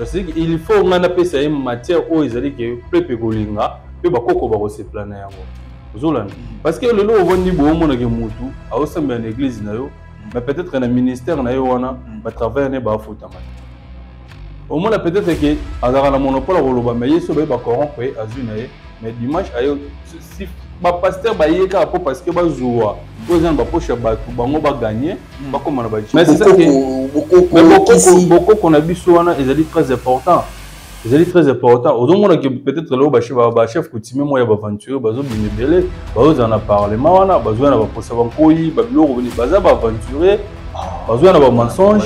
Nasiki il faut nga napesa ye matière oyo ezali ke peuple kolinga pe bakoko bakosepela na yango ozolanda mm. parce que lelo ovandi boomonake mutu aosambela na église na yo mm. mais peut-être na ministère na ye wana mm. batravaille ne baafutama omona peut-être ke azalaka na monopole ya koloba mais ye so baye bacorrompre ye azwi na ye mais dimanche ayo si bapasteur baye kaka mpo parce que bazwa oyo eza na bapoche ya bato bango baganye hmm. bakóma na bokoko na biso wana ezali très important ezali très important ozomona ke peut-être lelo bachef coutumier moko ya baaventurier bazobima ebele bazozala na parlement wana bazoya na baposa bankoi babiloko baza baaventurier bazoya na bamensonge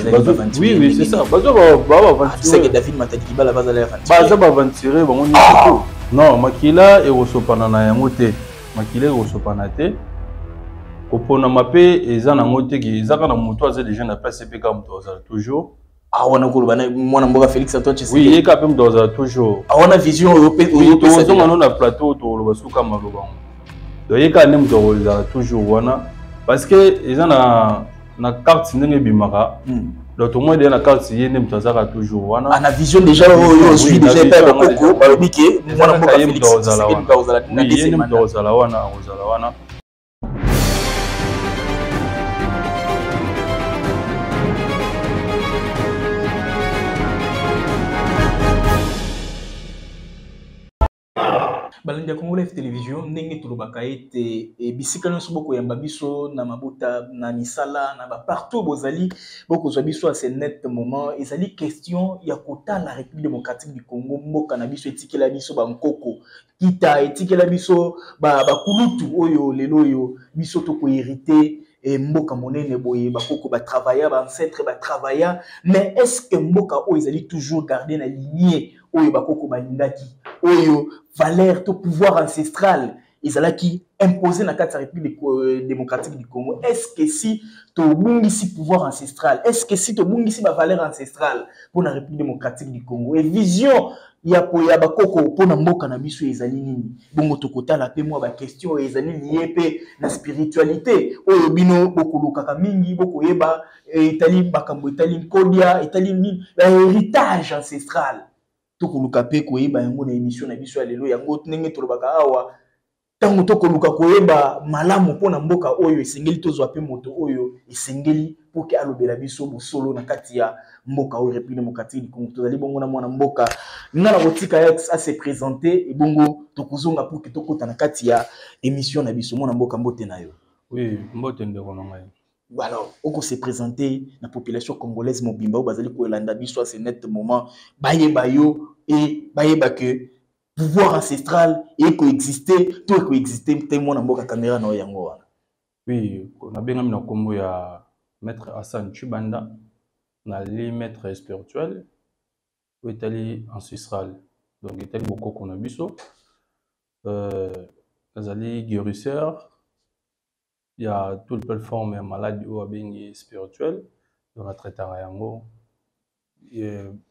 oui oui c'est ça bazoya babavantirebaza ah, bavantirer bango nyonso non makila ekosopana na yango te makila ekosopana te koponama mpe eza nango te ezaka na moto aza deja na place mpe kaka moto azala toujours awana ah, koloba na mwana mboka félix antoine tshisekedi oui, ye kaka mpe moto azala toujours awana ah, vision oyo tozonga no na plateau tokoloba suka maloba yango donc ye kaka nde moto akozala toujours wana parce que eza na na carte ndenge ebimaka hmm. donc tomoi deya na carte ye nde moto azalaka toujours wana ah, na vision déjà oyo ozwi déjà epai bakoko balobi ke mwana mboka félix tshisekedi akozala wana akozala wana balandi ya congo live television ndenge tolobaka ete eh, bisika nyonso bokoyamba biso na mabota na misala na bapartout bozali bokozwa biso ase net moment ezali question ya kotala république démocratique du congo mboka na biso etikela biso bankoko Kita etikela biso bakulutu ba oyo lelo oyo biso tokoherite e mboka monene boye bakoko batravaya baancetre batravaya mais estceque mboka oyo ezali toujours garde na linie oyo bakoko balingaki oyo valeur to pouvoir ancestral ezalaki imposé na kati ya république euh, démocratique du congo est ce que si tobungisi pouvoir ancestral est ce que si tobungisi bavaleur ancestrale mpo na république démocratique du congo e vision ya koya bakoko mpo na mboka na biso ezali nini bongo tokotala mpe mwa bakestion oyo ezali liye mpe na spiritualité oyo bino bokolukaka mingi bokoyeba eh, etali makambo etali nkodia etali nini ba héritage ancestral Tokoluka mpe koyeba yango na emission na biso ya lelo. Yango ndenge tolobaka awa, ntango tokoluka koyeba malamu mpo na mboka oyo, esengeli tozwa mpe moto oyo esengeli mpo ke alobela biso bosolo na kati ya mboka oyo, Republique Democratique du Congo. Tozali bongo na mwana mboka. Ngai nakotika ye a se presenter, ebongo tokozonga mpo ke tokota na kati ya emission na biso. Mwana mboka, mbote na yo. Oui, mbote ndeko na ngai. ou alors oko se présenter na population congolaise mobimba oyo bazali kolanda biso à ce net moment bayeba yo et bayeba que pouvoir ancestral ekoexiste to ekoexiste te mwana mboka kamera na yo yango wana oui nabengami na nkombo ya maître hassan chibanda nali maître spirituel oyo etali ancestral donc etali bokoko na biso euh, nazali guérisseur ya toute belle forme ya maladi oyo abengi spirituel donc na traitaka yango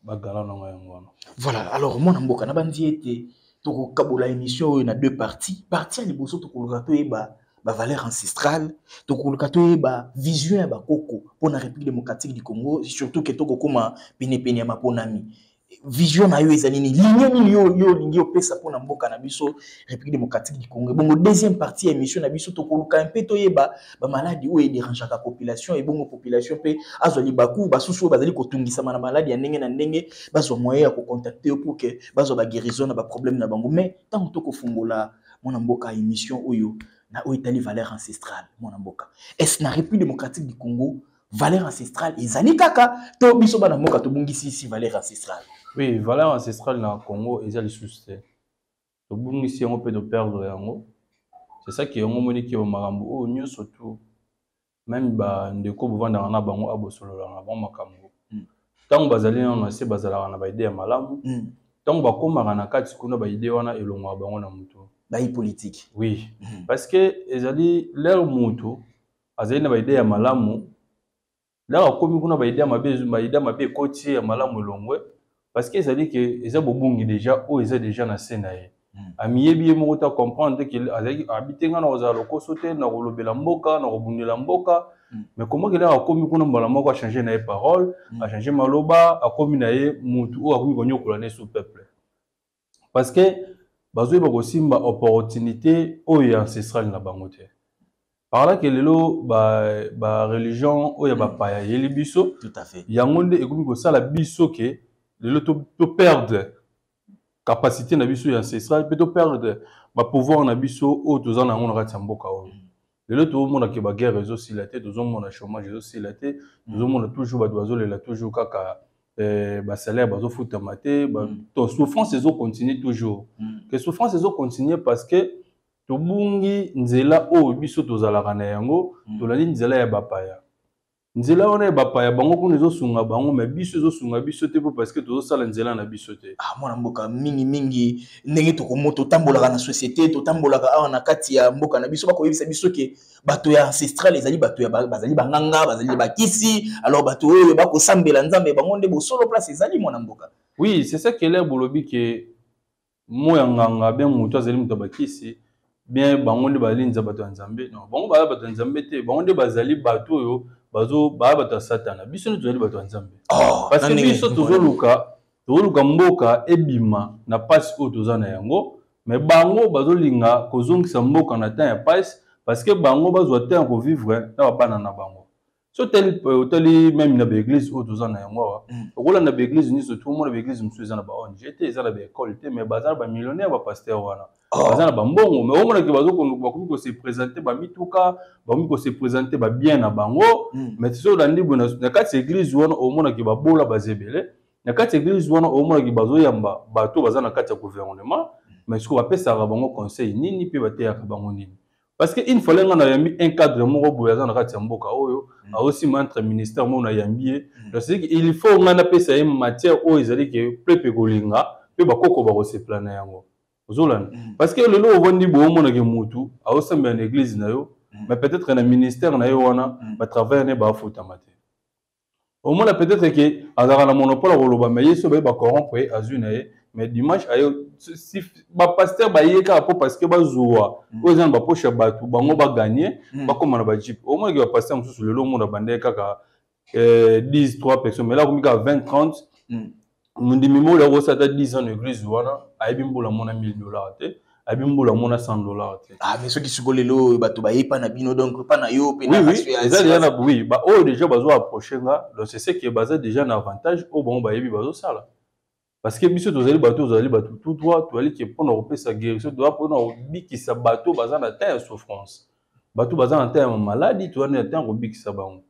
bagala nango yango wana voilà alors mwana mboka nabanzi ete tokokabola émission oyo na deux parties partie ya liboso tokoluka toyeba bavaleur ancestrale tokoluka toyeba vision ya bakoko mpo na république démocratique du congo surtout ke tokokóma penepene ya maponami vision na yo ezali nini ligne nini yo yo olingi opesa mpo na mboka na biso république démocratique du congo ebongo deuxième partie ya émission na biso tokoluka mpe toyeba bamaladi oyo ederangeaka population ebongo population mpe azwa libaku basusu oyo bazali kotungisama na maladi ya ndenge na ndenge bazwa moyen ya kocontacte yo pour ke bazwa baguérison na baproblème na bango mais ntango tokofungola mwana mboka émission oyo na oyo etali valeur ancestrale mwana mboka est na république démocratique du congo valeur ancestrale ezali kaka to biso bana mboka tobungisi isi valeur ancestrale oui valeur ancestrale na congo eza lisusu te tobungisi yango mpe toperdre yango c'est ça ke yango omoni ke makambo oyo nyonso tu meme bandeko bovandaka na bango a bosololaka na bango makambo hmm. ntango bazali nano na se bazalaka na baide ya malamu hmm. ntango bakomaka na kati kuna baide wana elongwaka bango na motu bayi politike oui hmm. parce que ezali lere motu azali na baide ya malamu ndako akomi kuna baide ya mabe baide ya mabe ekoti ya malamu elongwe parce que ezali ke eza bobungi deja oyo eza deja na se na ye hmm. amiyebi ye moko te acomprendre te ke azalaki abi te ngai na kozala lokoso te na kolobela mboka na kobundela mboka hmm. mais koma kelaka akomi kuna mbala moko achange na ye parole hmm. achange maloba akomi na ye motu oyo akomi konyokola na ye sous peuple parce que bazoyeba kosimba opportunité oyo ya ancestrale na bango te parla ke lelo bareligion ba oyo ya bapaya eyeli biso yango nde ekomi kosala biso ke lelo toperdre to capacité na biso ya ancestrale mpe toperdre bapouvoir na biso oyo toza na yango na kati ya mboka oyo lelo tozomona ke baguerre ezosila te tozomona chômage ezosila te mm. tozomona toujours bato bazolela toujours kaka eh, basalaire bazofutama te ba, mm. to souffrance ezocontinue toujours mm. ke souffrance ezocontinue parce que tobungi nzela oyo biso tozalaka na yango mm. tolandi nzela ya bapaya nzela wana ya bapaya bango kuna ezosunga bango me biso ezosunga biso te mpo parceke tozosala nzela na biso te ah, mwana mboka mingi mingi ndenge tokomo totambolaka na société totambolaka awa na kati ya mboka na biso bakoyebisa biso ke bato ya ancestral ezali bato ya bazali banganga bazali bakisi alors bato oyo bakosambela nzambe bango nde bosolo place ezali mwana mboka oui c'est ça kele bolobi ke Mot ya nganga bien mutu azali mutu bakisi bien bango nde bazali nza bato ya Nzambe non bango bazali bato ya Nzambe te bango nde bazali bato oyo bazo ba bato ya Satana biso nde tozali bato ya Nzambe oh, parce que biso tozoluka tozoluka mboka ebima na pasi oyo toza na yango mais bango bazolinga kozongisa mboka na temps ya pasi parce que bango bazwa temps ya kovivre na babana na bango so tel euh, otali meme na baeglise oyo toza na yango awa mm. okolanda baeglise nyonso to omona baeglise mosusu eza na ba ong te eza na baekole te mais baza na bamillionnaire bapaster wana oh. baza na bambongo mais omonaki bakomi kose présente bamituka bakomi kose présente babien na bango mm. mais so olandi boye na kati ya eglise wana omonaki babola baza ebele na kati ya eglise wana omonaki bazoyamba bato baza na kati ya gouvernement mm. mais sikoyo bapesaka bango conseil nini mpe bateyaka bango nini parce que une fallait nga na yambi un cadre moko boye aza na kati ya mboka oyo mm. aosima entre ministère moko na yambi ye mm. donc c'est il faut nga na pesa ye matière oyo ezali ke peuple kolinga pe bakoko bakosepela na yango ozolana mm. parce que lelo ovandi boye omonake mutu aosambela na église na yo mais peut-être na ministère na ye wana batravaille ne baafutama te omona peut-être ke azalaka na monopole ya koloba mais ye so baye bacorrompre ye azwi na ye mais dimanche aye bapaster baye kaka mpo parce que bazwa mm. oyo eza na bapoche ya bato bango bagagne mm. bakóma na bajip omonaki bapaster mosusu lelo omona bandeke kaka 10 eh, 3 personnes mais la akomi kaka 20 30 mondimi moko ya kosa ata 10 ans na eglise wana ayebi mbula mona 1000 dollars te ayebi mbula mona 100 dollars te ah mais soki siko lelo oyo bato baye epa na bino donc epa na yo mpe eza deja na oui baoyo deja bazo approche nga donc c'est ce que baza deja na avantage oyo bango bayebi bazosala parce que biso tozali bato ozali bato tout droit toyali ke mpo na kopesa guérison toya mpo na kobikisa bato baza na temps ya souffrance bato baza na temps ya maladi toyani na temps ya kobikisa bango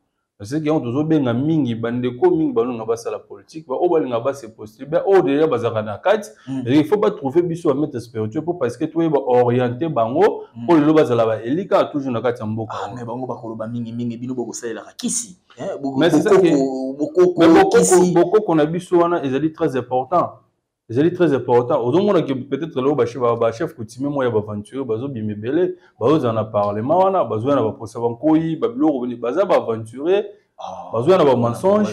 Parce que yango tozo benga mingi ba ndeko mingi ba longa basala politique ba oyo balinga ba se poster ba oyo déjà bazaka na kati mm. il faut ba trouver biso ba maître spirituel pour parce que to ba orienter bango mm. pour lelo bazala ba elika toujours na kati ya mboka ah, mais bango bakoloba mingi mingi bino boko salela ka kisi mais c'est ça que bokoko na biso wana ezali très important ezali très important ozomona ke peut-être lelo bachef coutumier moko ya baaventurier bazobima ebele bazozala na parlement wana bazoya na baposa bankoi babiloko baza baaventurier ah, bazoya na bamensonge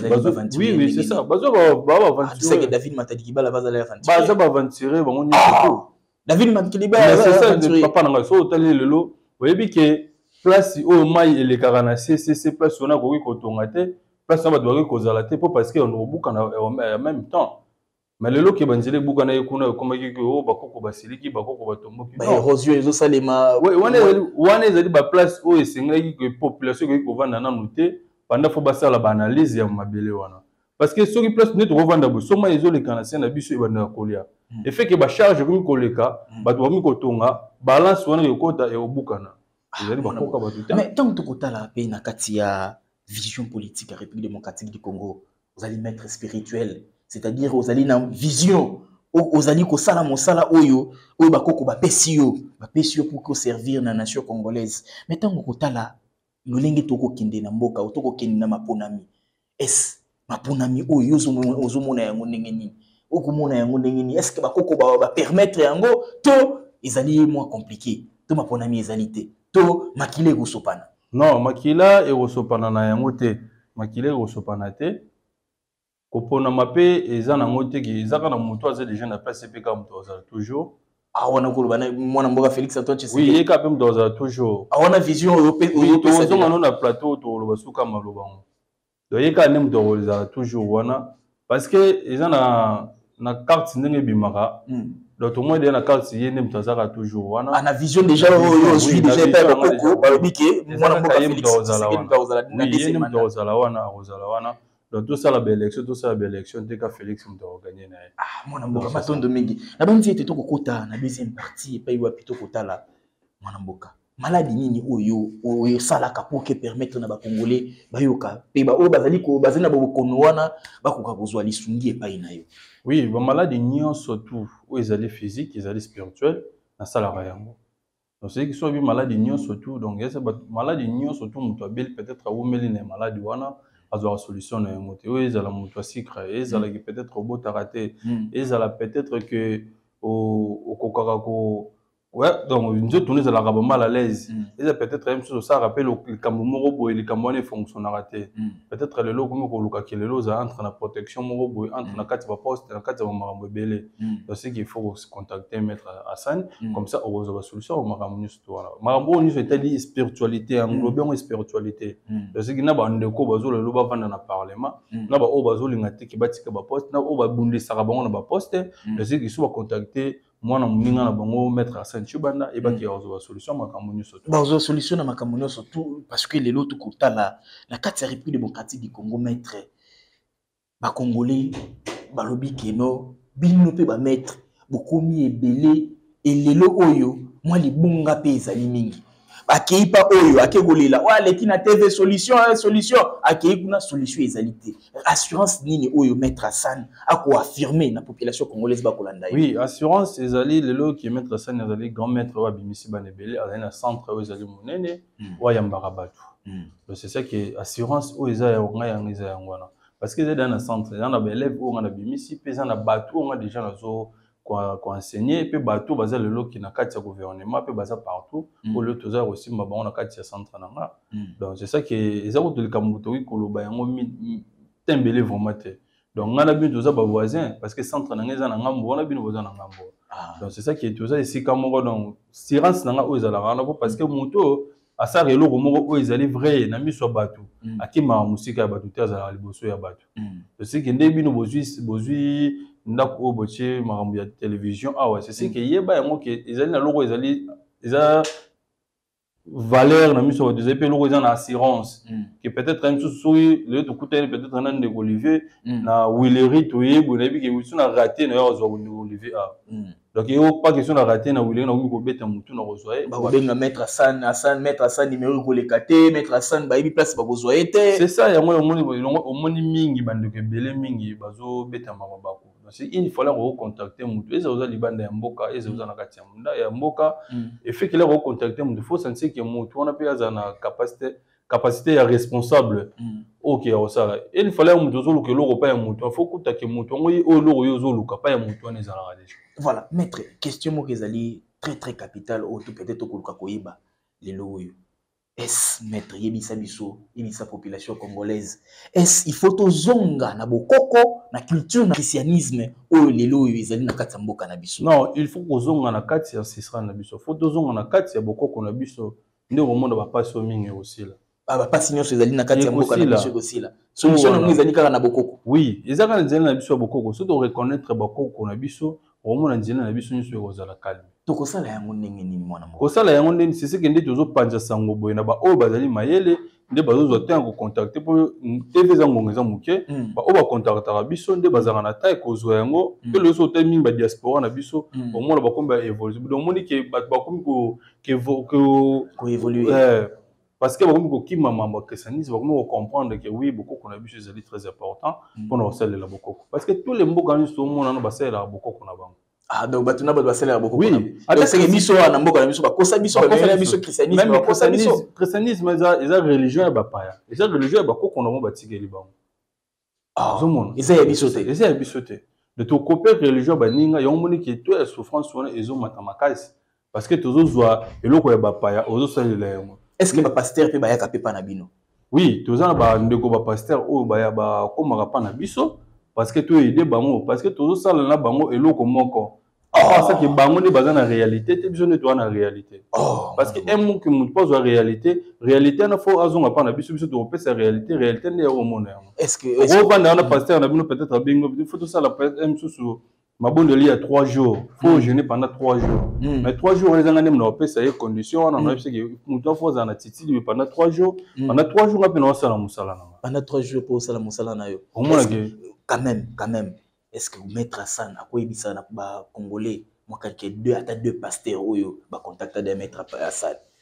oui oui c'est ça bazoya baaventurier ah, david matadikibala bazala aventurier baza baaventurier bango nyonso ah! tout david matadikibala c'est ça papa na ngai so otali lelo oyebi ke place oyo mai elekaka na se se se place wana akoki kotonga te place wana bato bakoki kozala te mpo parce que obuka na en même temps Mais lelo ke ba nzela ebuka na ye kuna ekomaki ke oh bakoko basiliki bakoko batomboki. Ba erosion ezo salema. Oui, wana ezali wana ezali ba place oyo esengelaki ke population ekoki kovanda nanu te pendant faut basala ba analyse ya mabele wana. Parce que soki place nde tokovanda boye soma ezoleka na se na biso ebandaka kolia. Mm. Et fait que ba charge ekomi koleka, mm. bato bakomi kotonga, balance wana ekokota ekobukana. Ah, ezali bakoka bato te. Mais ntango tokotala mpe na kati ya vision politique ya République démocratique du Congo ozali maître spirituel c'est-à-dire ozali na vision ozali kosala mosala oyo oyo bakoko bapesi yo bapesi yo pour koservir na nation congolaise mais ntango kotala lolenge tokokende na mboka o tokokende na maponami es maponami oyo ozomona yango ndenge nini okomona yango ndenge nini estce bakoko bapermettre yango to ezali mwa komplike to maponami ezali te to makila ekosopana Non, makila ekosopana na yango te. Makila ekosopana te. Koponama mpe eza na yango te, eza kaka na moto aza deja na place mpe kaka moto azala toujours. Ah, wana koloba na mwana mboka Felix Antoine Tshisekedi. Oui, ye kaka mpe moto azala toujours. Ah, wana vision oyo mpe oyo pesa. Tozonga no na plateau tokoloba suka maloba yango. donc ye kaka nde moto akozala toujours wana parce que eza na na carte ndenge ebimaka hmm. donc tomoi deja na carte ye nde moto azaka toujours wana ah, na vision déjà oyo ozwi déjà epai ya bakoko balobi ke mwana mboka ye moto akozala wana ye nde moto akozala wana akozala wana donc tosala baélection tosala baélection te ka félix moto akoganye na ye ah, mwana mboka matondo mingi nabanzi ete tokokota na deuxième partie epai wapi tokotala mwana mboka maladi nini oyo oyo osalaka mpo oke permettre na bacongolais bayoka mpe baoyo bazali bazali na bokono wana bakoka kozwa lisungi epai na yo oui bamaladi nyonso tout oyo ezali physique ezali spirituel nasalaka yango soki so oyebi maladi nyonso tout donc eza maladi nyonso tout moto abeli peut-être awumeli na maladi wana azwaka solution na yango te oyo ezala moto ya sikre ezalaki mm. peut-être obotaka te mm. ezala peut-être que okokaka ko Ouais, donc nzoto wana ezalaka ba mal à l'aise mm. eza peut-être ye mosusu osalaka mpe likambo moko boye likambo wana efonctionnaka te mm. peut-être lelo okomi kolukaki lelo oza entre na protection moko boye entre mm. na kati ya baposte na kati ya bamakambo ebele mm. donc ce qu'il faut contacter maître asani mm. comme ça okozwa basolution ya makambo nyonso to wana makambo oyo nyonso etali spiritualité englobe mm. yango spiritualité mm. donc ce qui na bandeko bazo lelo bavanda na parlement mm. na baoyo bazolinga te ke batika baposte na oyo babundisaka bango na baposte mm. donc ce qu'il faut bacontacter mwana moninga na bango maître arsène chibanda eyebaki mm. azwa solution makambo nyonso to bazwa solution na makambo nyonso tout parce que lelo tokotala na kati ya république démocratique du congo maître bacongolais balobi keno bino mpe bamaître bokomi ebele elelo oyo mwa libunga mpe ezali mingi bakei pa oyo ake kolela oyo aleki na tv solution eh, solution akei kuna solution ezali te assurance nini oyo maître asane akoaffirme na population congolaise bakolanda ye oui assurance ezali lelo ki maître asane azali grand maître oyo abimisi bana ebele azali na centre oyo ezali monene hmm. oyo ayambaka bato hmm. donc c'est ça que assurance oyo eza ya ngai yango eza yango wana parce que ezali na centre eza na baelève oyo ngai nabimisi mpe eza na bato oyo ngai deja nazo ko enseigner pe bato baza lelo ki na kati ya gouvernement pe baza partout mm. olio toza kosimba bango na kati ya centre na nga mm. donc c'est ça que eza kutu likambo tokoki koloba yango tembele vraiment te donc nga na bino toza ba voisin parce que centre na nga eza na ngambo wana bino boza na ngambo ah. donc c'est ça que toza esika moko donc sirance na nga oyo ezalaka wana po parce que moto asala eloko moko oyo ezali vrai na miso ya bato mm. akimaka mosika ya bato te azalaka liboso ya bato mm. tosiki nde bino bozwi bozwi ndako oyo botie makambo ya television awa sesike mm. yeba yango ke ezali na loko ezali eza valeur na miso ya bato ezali mpe eloko eza na assurance mm. ke peut-être ye mosusu soki lelo tokutani peut-être na ndeko olivier mm. na willery toyebwe nayebi ke so na rate na yo azwa ndeko olivier awa donc yo pas question na rate na wile na omi kobeta mutu na kozwa ye bakobenga maître asan asan maître asan numero ekoleka te maître asan bayebi place bakozwa ye te c'est ça yango omoni elongo omoni mingi bandeko ebele mingi bazobetama mabaku parce il fallait kocontacte mutu eza oza libanda ya mboka eza oza na kati ya munda ya mboka efekele kocontacte mutu fo sanseke mutu wana mpe azala na capacité capacité ya responsable mm. oke ya kosala e il fallait moto ozoluka eloko pa ya moto afo kutake moto yango oyo eloko yo ozoluka pa ya moto wana ezalaka deja voilà maître question moko ezali très très capitale oyo to peut-être okoluka koyeba lelo oyo es maître yebisa biso yebisa population congolaise es il faut tozonga na bokoko na culture na christianisme oyo lelo oyo ezali na kati ya mboka na biso non il faut kozonga na kati ya ancestral na biso faut tozonga na kati ya bokoko na biso nde okomona bapasi oyo mingi ekosila ah, bapasi nyonso ezali na kati ya mboka na biso ekosila solution yango ezali kaka na bokoko oui eza kaka na nzela na biso ya bokoko soki toreconnaitre bakoko na biso okomona nzela na biso nyonso ekozala kalme tokosala yango ndenge nini mwana moko kosala yango ndenge siseke nde tozopanza sango boye na baoyo bazali mayele nde bazozwa ntango ya kocontacte mpo tv eza ngonga eza moke hmm. baoyo bacontactaka biso nde bazalaka na ntango kozwa yango mpe hmm. loso otai mingi badiaspora na biso hmm. omona bakomi ba évolution donc omoni ke bato bakomi koévolue eh, parce que bakomi kokima mambo ya christianisme bakomi kocomprendre ke oui bokoko na biso ezali très important mpona kosalela bokoko parce que tous les mboka nyonso omonana basalelaka bokoko na bango Ah, donc bato na bato basalaka boko oui. ata seke biso wana mboka na biso bakosa biso bamemela biso christianisme bakosa biso christianisme eza eza religion ya bapaya eza religion ya bakoko na bango batikeli bango ah, ozomona eza ya biso te eza ya biso te de tokope religion baninga yango omoni ke to ya souffrance wana ezomata makasi parce que tozo zwa eloko ya bapaya ozo salela yango est ce que ba pasteur pe bayaka pe pa na bino oui toza na ba ndeko ba pasteur oyo baya ba komaka pa na biso parce que to aider bango parce que tozo sala na bango eloko moko asaki bango nde baza na réalité te biso nde toza na réalité oh, parce que un moki motu mpo azwa réalité réalité wana fo azonga mpa na biso biso tokopesa réalité réalité nde yakomona yango okofanda wana pasteur na bino peut-être abingo fo tosala peut-être mosusu mabondeli ya 3 jours fo mm. jeune pendant 3 jours mm. mais 3 jours wana ezanga nde mona opesa ye condition wana nayebisi mm. ke moto afo azala na titidi me pendant 3 jours mm. pendant 3 jours nga mpe naosala mosala na pendant 3 jours mpo osala mosala na yo omonake quand même quand même est ce que maître asan akoyebisa na bacongolais mwakake deux ata deux pasteur oyo bacontacta de maître asan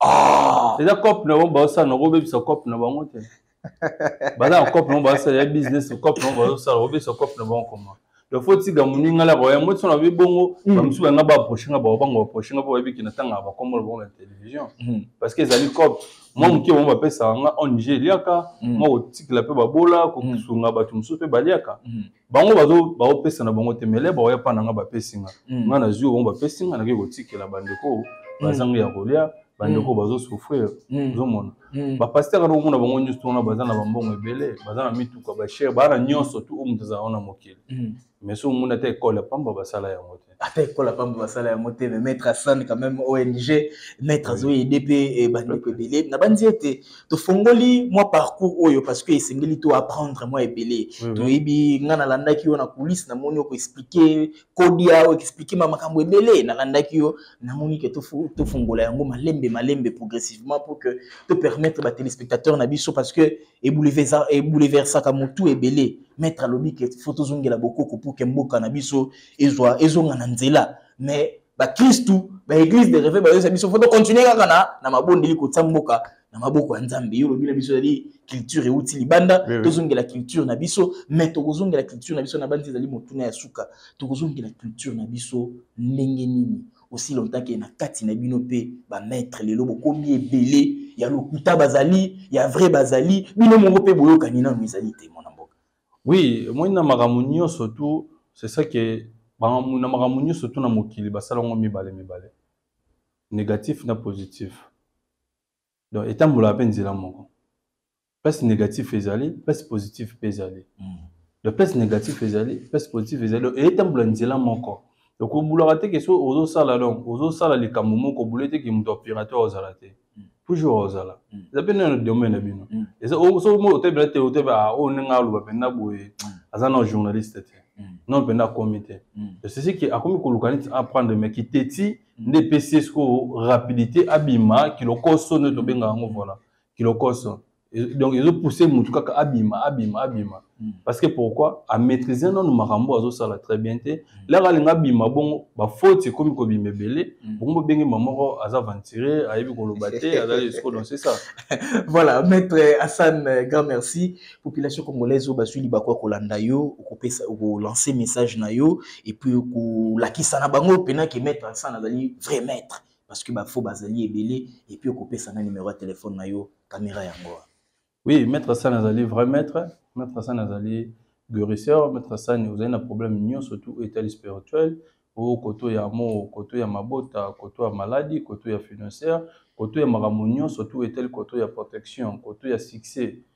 Ah! eza cope na bango bazosala na kobebisa cope na bango te baza na cope na bango bazosala ya business cope na bango bazosala kobebisa cope na bango koma donc fo tika moninga la baoya moti na babi bongo hmm. bamosusu banga baaproche nga bao bango baproche nga mpo bayebi ke natangaka bakombola bango na télévision hmm. parce que ezali cope mwa hmm. moke bango bapesaka nga ong eliaka mwa kotikela mpe babola kosunga bato mosusu mpe baliaka bango bazo baopesa na bango te mele baoya mpa na ngai bapesi nga mm. ngai nazwi oyo bango bapesi nga nakoki kotikela bandeko mm. bazangi ya kolia bandeko mm. bazosouffrir ozomona bapasitaka na komona bango nyonso tona baza na bambongo ebele baza na mituka bashere baa na nyonso tu oyo moto azala wana mokili mais so omoni ata ekole ya pamba basala yango te ata ekola pambo basala yango te mais maître asan quand même ong maître azoyi ede mpe eh, bandeko ebele nabanzi ete tofongoli mwa parcours oyo parce que esengeli to apprendre mwa ebele toyebi ngai nalandaki yo na coulisse namoni oko explike kodia o explike ma makambo ebele nalandaki yo namoni ke tofongola yango malembe malembe progressivement pour que to permettre ba téléspectateurs na biso parce que ebouleversaka motu ebele maître alobi ke fo tozongela bokoko pour ke mboka na biso ezwa ezonga na nzela mais bakristu baeglise de reve bayosa biso fo tocontinue kaka na, na mabondeli kotya mboka na maboko ya nzambe yo olobi na biso ezali culture euti libanda tozongela culture na biso mais tokozongela culture na biso na banzi ezali motuna ya suka tokozongela culture na biso ndenge nini aussi longtemps que na kati na bino pe ba maître lelo bokomi ebele ya lokuta bazali ya vrai bazali bino moko pe boyokani nanu ezali te mwana mboka oui omoni na makambo nyonso tu c'est ça que na makambo nyonso tu na mokili basala yango mibale mibale négatif na positif donc etambolaka mpe nzela moko place négatif ezali place positif mpe ezali mm. donc place négatif ezali place positif ezali donc etambola nzela moko donc obulaka te ke so ozosala donc ozosala likambo moko obule te ke moto ya opérateur ozala te mm. toujours ozala mm. eza mpe nano domaine na bino eza soki moko otebela te otebela ah, oyo ndenge aloba mpenza boye aza nao journaliste te non mpenza akomi te de ceci ke akomi koluka neti aprendre mais kiteti nde epesi sikoyo rapidité abima kilokoso nde tobengaka yango voilà kilokoso donc ezopousse motu kaka abima abima abima hmm. parce que pourquoi amaîtrise nano makambo azosala très bien te hmm. laka alinga abima bongo bafaute ekomi kobima ebele hmm. bongo bobenge ma moko aza ventire ayebi koloba te azali esiko donc c'est ça voilà maître hassan grand merci population congolaise oyo bazwi libaku ya kolanda yo okopesa okolance message na yo epuis okolakisa na bango mpena ke maître alsan azali vrai maître parce que bafo bazali ebele epuis okopesa na numero ya telefone na yo kamera yango wana oui maître alsan azali vrai maître maître alsan azali guérisseur maître alsan ozali na problème nyonso tu etali spirituel o koto ya amour koto ya mabota koto ya maladi koto ya financière koto ya makambo nyonso tu etali koto ya protection koto ya succès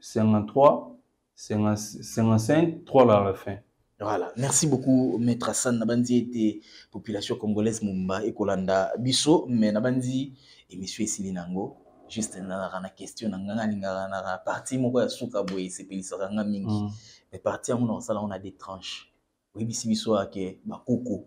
53 55 3 la la fin voilà merci beaucoup maître hassan nabanzi ete population congolaise mumba ekolanda biso mais nabanzi émission esili na yango juste nazalaka na question na ngai nalingaka na partie moko ya suka boye esepelisaka ngai mingi mm. mais partie yango nakosala yango na detranche oyebisi biso ake bakoko